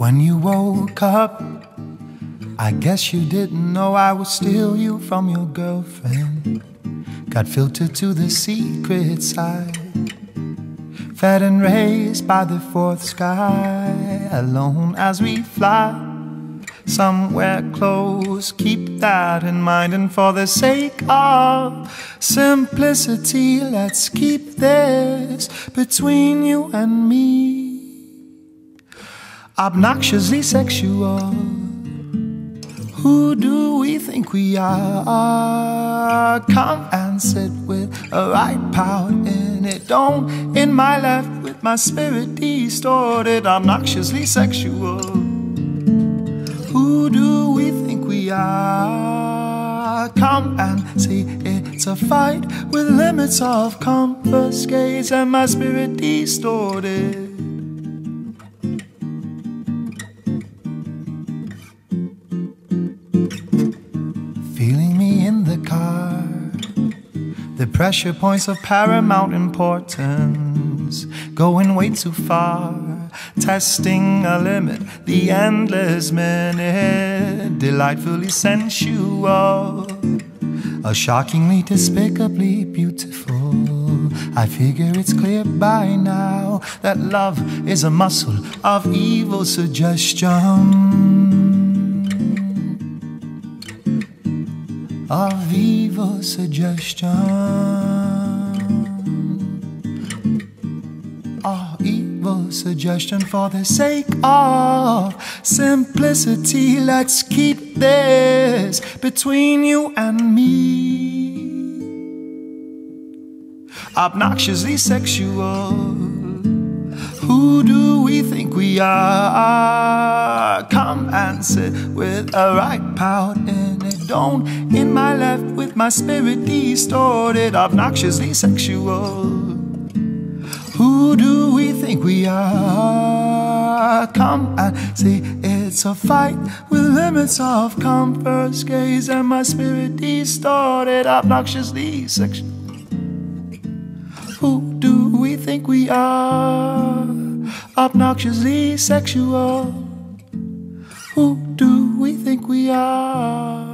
When you woke up, I guess you didn't know I would steal you from your girlfriend. Got filtered to the secret side. Fed and raised by the fourth sky. Alone as we fly somewhere close. Keep that in mind, and for the sake of simplicity, let's keep this between you and me obnoxiously sexual. Who do we think we are? Come and sit with a right pout in it. Don't in my left my spirit distorted, obnoxiously sexual. Who do we think we are? Come and see it's a fight with limits of confiscates and my spirit distorted. feeling me in the car. The pressure points of paramount importance, going way too far, testing a limit, the endless minute, delightfully sensual, a shockingly despicably beautiful. I figure it's clear by now that love is a muscle of evil suggestion. of evil suggestion. Ah, of evil suggestion for the sake of simplicity. Let's keep this between you and me. Obnoxiously sexual. Who do we think we are? Come and sit with a right pout in it. Don't in my left with my spirit distorted, obnoxiously sexual. Who do we think we are? Come and see it's a fight with limits of comfort, gaze, and my spirit distorted, obnoxiously sexual. Who do we think we are? Obnoxiously sexual. Who do we think we are?